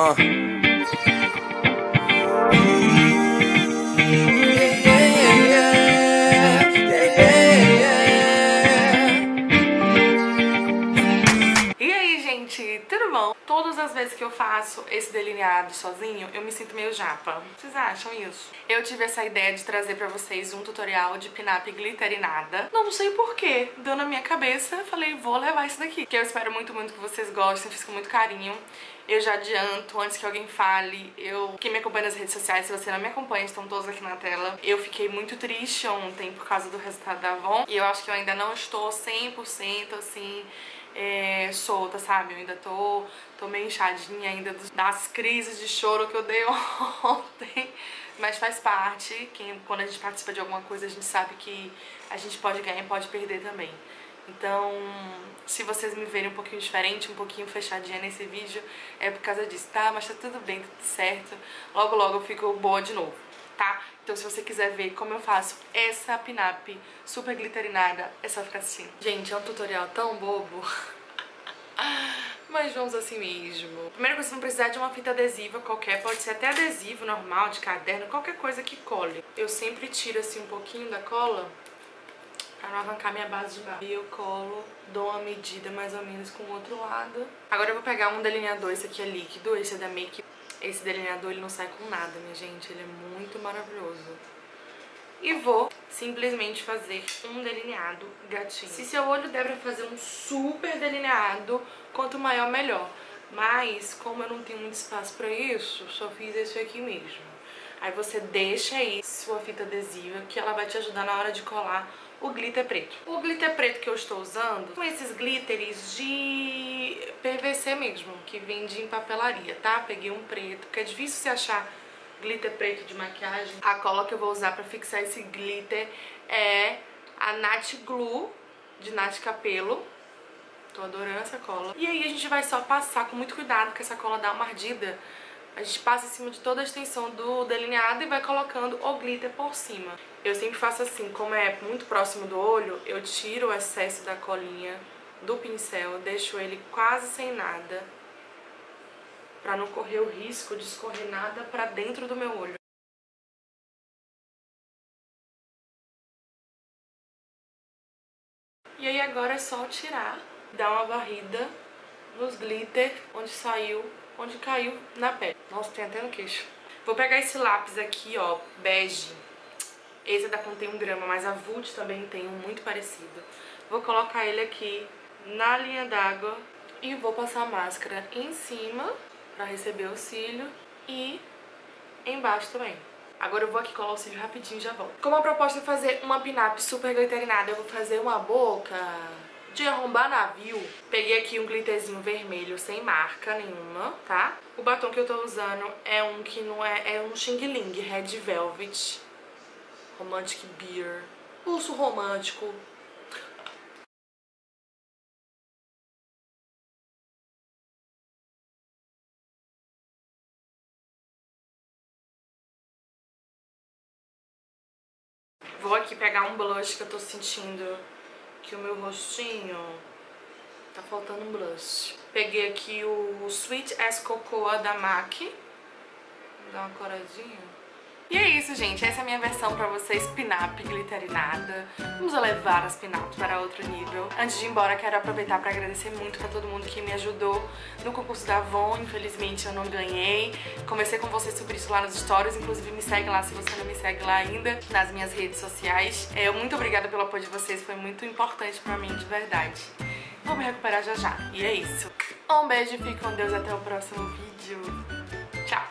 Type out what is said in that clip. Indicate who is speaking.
Speaker 1: Uh.
Speaker 2: Todas as vezes que eu faço esse delineado sozinho, eu me sinto meio japa. Vocês acham isso? Eu tive essa ideia de trazer pra vocês um tutorial de pin-up glitter e nada. Não sei porquê, deu na minha cabeça, falei, vou levar isso daqui. Que eu espero muito, muito que vocês gostem, fiz com muito carinho. Eu já adianto, antes que alguém fale, eu... Quem me acompanha nas redes sociais, se você não me acompanha, estão todos aqui na tela. Eu fiquei muito triste ontem por causa do resultado da Avon. E eu acho que eu ainda não estou 100% assim é, solta, sabe? Eu ainda tô, tô meio inchadinha ainda das crises de choro que eu dei ontem. Mas faz parte, quem, quando a gente participa de alguma coisa, a gente sabe que a gente pode ganhar e pode perder também. Então, se vocês me verem um pouquinho diferente, um pouquinho fechadinha nesse vídeo, é por causa disso, tá? Mas tá tudo bem, tá tudo certo. Logo, logo eu fico boa de novo, tá? Então, se você quiser ver como eu faço essa pin-up super glitterinada, é só ficar assistindo. Gente, é um tutorial tão bobo. Mas vamos assim mesmo. Primeira coisa, vocês vão precisar de uma fita adesiva qualquer. Pode ser até adesivo normal, de caderno, qualquer coisa que cole. Eu sempre tiro assim um pouquinho da cola pra não arrancar minha base de barro. E eu colo, dou uma medida mais ou menos com o outro lado. Agora eu vou pegar um delineador, esse aqui é líquido, esse é da Make. Esse delineador ele não sai com nada, minha gente, ele é muito maravilhoso. E vou simplesmente fazer um delineado gatinho. Se seu olho der pra fazer um super delineado, quanto maior melhor. Mas, como eu não tenho muito espaço pra isso, só fiz esse aqui mesmo. Aí você deixa aí sua fita adesiva, que ela vai te ajudar na hora de colar o glitter preto. O glitter preto que eu estou usando são esses glitters de PVC mesmo, que vende em papelaria, tá? Peguei um preto, porque é difícil você achar glitter preto de maquiagem. A cola que eu vou usar pra fixar esse glitter é a Nat Glue, de Nat Capello. Tô adorando essa cola. E aí a gente vai só passar com muito cuidado, porque essa cola dá uma ardida. A gente passa em cima de toda a extensão do delineado e vai colocando o glitter por cima. Eu sempre faço assim, como é muito próximo do olho, eu tiro o excesso da colinha do pincel, deixo ele quase sem nada, pra não correr o risco de escorrer nada pra dentro do meu olho. E aí agora é só tirar, dar uma varrida nos glitter onde saiu, onde caiu na pele. Nossa, tem até no queixo. Vou pegar esse lápis aqui, ó, bege. Esse da Contém 1 grama, mas a Vult também tem um muito parecido. Vou colocar ele aqui na linha d'água e vou passar a máscara em cima pra receber o cílio e embaixo também. Agora eu vou aqui colar o cílio rapidinho e já volto. Como a proposta é fazer uma pin-up super glitterinada, eu vou fazer uma boca de arrombar navio. Peguei aqui um glitterzinho vermelho sem marca nenhuma, tá? O batom que eu tô usando é um que não é... é um Xing Ling Red Velvet Romantic Beer. Pulso romântico. Vou aqui pegar um blush que eu tô sentindo que o meu rostinho tá faltando um blush. Peguei aqui o Sweet as Cocoa da MAC. Vou dar uma coradinha. E é isso, gente. Essa é a minha versão pra vocês, pin-up glitterinada. Vamos levar as pin-ups para outro nível. Antes de ir embora, quero aproveitar pra agradecer muito pra todo mundo que me ajudou no concurso da Avon. Infelizmente, eu não ganhei. Conversei com vocês sobre isso lá nos stories. Inclusive, me segue lá se você não me segue lá ainda, nas minhas redes sociais. É, muito obrigada pelo apoio de vocês. Foi muito importante pra mim, de verdade. Vou me recuperar já já. E é isso. Um beijo, fique com Deus. Até o próximo vídeo. Tchau.